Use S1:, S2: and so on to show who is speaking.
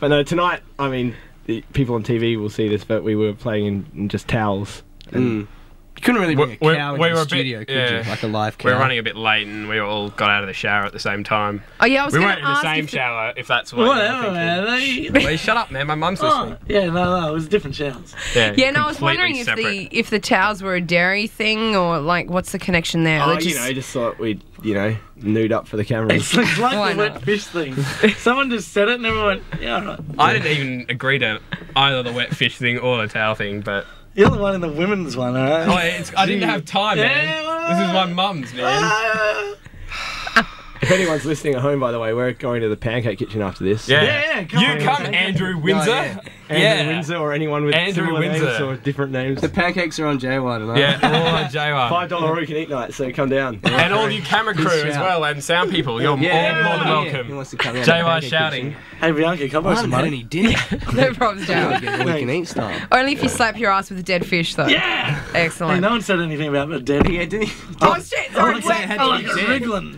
S1: But no, tonight, I mean, the people on TV will see this, but we were playing in, just towels. And
S2: You couldn't really bring a
S3: We- we-
S2: cow
S3: we
S2: into
S3: were
S2: the
S3: a bit-
S2: studio, could
S3: yeah.
S2: you? Like a live cow.
S3: We were running a bit late and we all got out of the shower at the same time.
S4: Oh yeah, I was
S3: We
S4: going
S3: weren't
S4: to
S3: in the
S4: ask
S3: same
S4: if the-
S3: shower, if that's what
S5: Whatever,
S3: you're thinking.
S5: man. They,
S3: Well, shut up, man. My mum's
S5: oh,
S3: listening.
S5: yeah, no, no, it was different showers.
S4: Yeah, yeah. no, I was
S3: completely
S4: wondering if the if the towels were a dairy thing or like what's the connection there?
S1: oh,
S4: They're
S1: you
S4: just-
S1: know, just thought we'd, you know, nude up for the camera.
S5: It's like, like the wet fish thing. Someone just said it and everyone went, yeah, all right.
S3: I didn't even agree to either the wet fish thing or the towel thing, but
S5: You're the one in the women's one, alright?
S3: oh, it's, I didn't have time, man.
S5: Yeah, well-
S3: This is my mum's, man.
S5: Ah.
S1: if anyone's listening at home, by the way, we're going to the Pancake Kitchen after this.
S3: Yeah,
S5: Yeah, come
S3: you
S5: on.
S3: come, Andrew Windsor.
S2: Yeah.
S1: Andrew
S3: Yeah.
S1: Windsor or anyone with
S3: Andrew
S1: similar names
S3: Windsor.
S1: or different names.
S2: The pancakes are on J1 tonight.
S3: Yeah, all on J1.
S1: Five dollar all you can eat night, so come down.
S3: And all you camera crew as
S2: shout.
S3: well and sound people, you're
S2: Yeah,
S3: all more than
S2: yeah.
S3: welcome.
S2: He wants to come in.
S3: JY shouting.
S5: Hey, Bianca, come
S2: I
S5: on, some money.
S2: any dinner.
S4: no problems,
S2: Gotta all we can eat style.
S4: Only if you slap your ass with a dead fish, though.
S5: Yeah! Hey,
S4: Excellent.
S5: no one said anything about the dead.
S2: Yeah, didn't he?
S4: Oh shit!
S5: I
S4: Sorry,
S5: like
S2: say it had to
S5: I like